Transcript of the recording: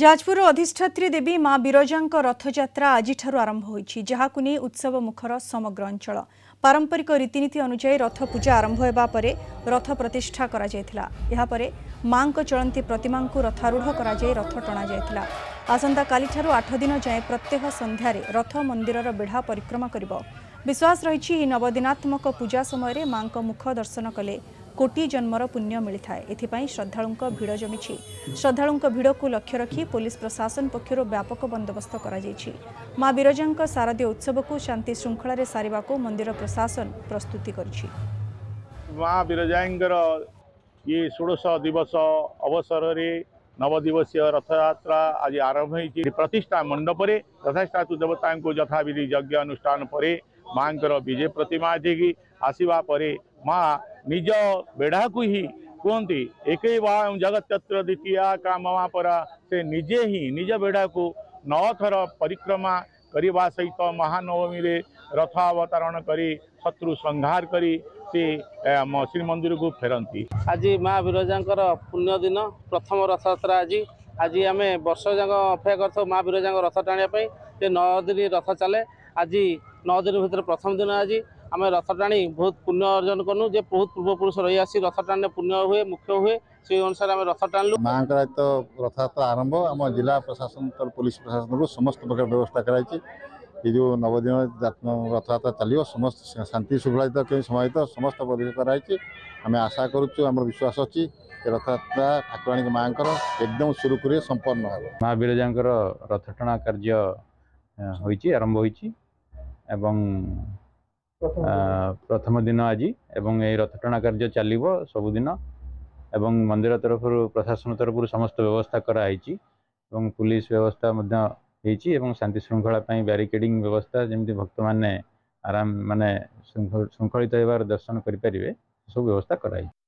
ଯାଜପୁର ଅଧିଷ୍ଠାତ୍ରୀ ଦେବୀ ମା ବିରଜାଙ୍କ ରଥଯାତ୍ରା ଆଜିଠାରୁ ଆରମ୍ଭ ହୋଇଛି ଯାହାକୁ ନେଇ ଉତ୍ସବ ମୁଖର ସମଗ୍ର ଅଞ୍ଚଳ। ପାରମ୍ପରିକ ରୀତିନୀତି ଅନୁଯାୟୀ ରଥ ପୂଜା ଆରମ୍ଭ ହେବା ପରେ ରଥ ପ୍ରତିଷ୍ଠା କରାଯାଇଥିଲା। ଏହାପରେ ମାଙ୍କ ଚଳନ୍ତି ପ୍ରତିମାଙ୍କୁ ରଥାରୂଢ଼ କରାଯାଇ ରଥ ଟଣାଯାଇଥିଲା। ଆସନ୍ତାକାଲିଠାରୁ ଆଠ ଦିନ ଯାଏଁ ପ୍ରତ୍ୟହ ସନ୍ଧ୍ୟାରେ ରଥ ମନ୍ଦିରର ବେଢ଼ା ପରିକ୍ରମା କରିବ। ବିଶ୍ୱାସ ରହିଛି ଏହି ନବଦିନାତ୍ମକ ପୂଜା ସମୟରେ ମାଙ୍କ ମୁଖ ଦର୍ଶନ କଲେ कोटि जन्मर पुण्य मिथाए श्रद्धा श्रद्धा लक्ष्य रिस प्रशासन पक्ष बन्दोबस्त मा विरजाई शारदीय उत्सवको शान्ति शृङ्खल सारेको मंदिर प्रशासन प्रस्तुति मा विरजाईश दिवस अवसर नव दिवसीय रथ यत्रा आरम्भ प्रतिष्ठा मण्डप यज्ञ अनुष्ठान मास ମା ନିଜ ବେଢ଼ାକୁ ହିଁ କୁହନ୍ତି ଏକେ ବା ଜଗତ୍ୟତ୍ର ଦ୍ୱିତୀୟା କା ମମା ପରା। ସେ ନିଜେ ହିଁ ନିଜ ବେଢ଼ାକୁ ନଅ ଥର ପରିକ୍ରମା କରିବା ସହିତ ମହାନବମୀରେ ରଥ ଅବତରଣ କରି ଶତ୍ରୁ ସଂହାର କରି ସେ ଶ୍ରୀମନ୍ଦିରକୁ ଫେରନ୍ତି। ଆଜି ମା ବିରଜାଙ୍କର ପୁଣ୍ୟ ଦିନ ପ୍ରଥମ ରଥଯାତ୍ରା ଆଜି। ଆଜି ଆମେ ବର୍ଷ ଯାକ ଅପେକ୍ଷା କରିଥାଉ ମା ବିରଜାଙ୍କ ରଥ ଟାଣିବା ପାଇଁ। ଯେ ନଅ ଦିନ ରଥ ଚାଲେ। ଆଜି ନଅ ଦିନ ଭିତରେ ପ୍ରଥମ ଦିନ ଆଜି। ଆମେ ରଥ ଟାଣି ବହୁତ ପୁଣ୍ୟ ଅର୍ଜନ କଲୁ ଯେ ବହୁତ ପୂର୍ବପୁରୁଷ ରହି ଆସି ରଥ ଟାଣିଲେ ପୁଣ୍ୟ ହୁଏ ମୁଖ୍ୟ ହୁଏ ସେଇ ଅନୁସାରେ ଆମେ ରଥ ଟାଣିଲୁ ମାଙ୍କର ତ ରଥଯାତ୍ରା ଆରମ୍ଭ ଆମ ଜିଲ୍ଲା ପ୍ରଶାସନ ତରଫ ପୋଲିସ ପ୍ରଶାସନରୁ ସମସ୍ତ ପ୍ରକାର ବ୍ୟବସ୍ଥା କରାଯାଇଛି ଏ ଯେଉଁ ନବଦିନ ଯାତ୍ରା- ରଥଯାତ୍ରା ଚାଲିବ ସମସ୍ତ ଶାନ୍ତି ଶୃଙ୍ଖଳିତ କେଉଁ ସମାହିତ ସମସ୍ତ ପଦକ୍ଷେପ କରାଯାଇଛି ଆମେ ଆଶା କରୁଛୁ ଆମର ବିଶ୍ୱାସ ଅଛି ଏ ରଥଯାତ୍ରା ଠାକୁରାଣୀ ମାଙ୍କର ଏକଦମ ସୁରୁଖୁରୁରେ ସମ୍ପନ୍ନ ହେବ ମା ବିରଜାଙ୍କର ରଥଟଣା କାର୍ଯ୍ୟ ଆ, ହୋଇଛି ଆରମ୍ଭ ହୋଇଛି ଏବଂ ଆ, ପ୍ରଥମ ଦିନ। ଆଜି ଏବଂ ଏହି ରଥଟଣା କାର୍ଯ୍ୟ ଚାଲିବ ସବୁଦିନ ଏବଂ ମନ୍ଦିର ତରଫରୁ ପ୍ରଶାସନ ତରଫରୁ ସମସ୍ତ ବ୍ୟବସ୍ଥା କରାହେଇଛି ଏବଂ ପୁଲିସ ବ୍ୟବସ୍ଥା ମଧ୍ୟ ହେଇଛି ଏବଂ ଶାନ୍ତି ଶୃଙ୍ଖଳା ପାଇଁ ବ୍ୟାରିକେଡିଂ ବ୍ୟବସ୍ଥା ଯେମିତି ଭକ୍ତମାନେ ଆରାମ ମାନେ ଶୃଙ୍ଖ- ଶୃଙ୍ଖଳିତ ହେବାର ଦର୍ଶନ କରିପାରିବେ ସବୁ ବ୍ୟବସ୍ଥା କରାଯାଇଛି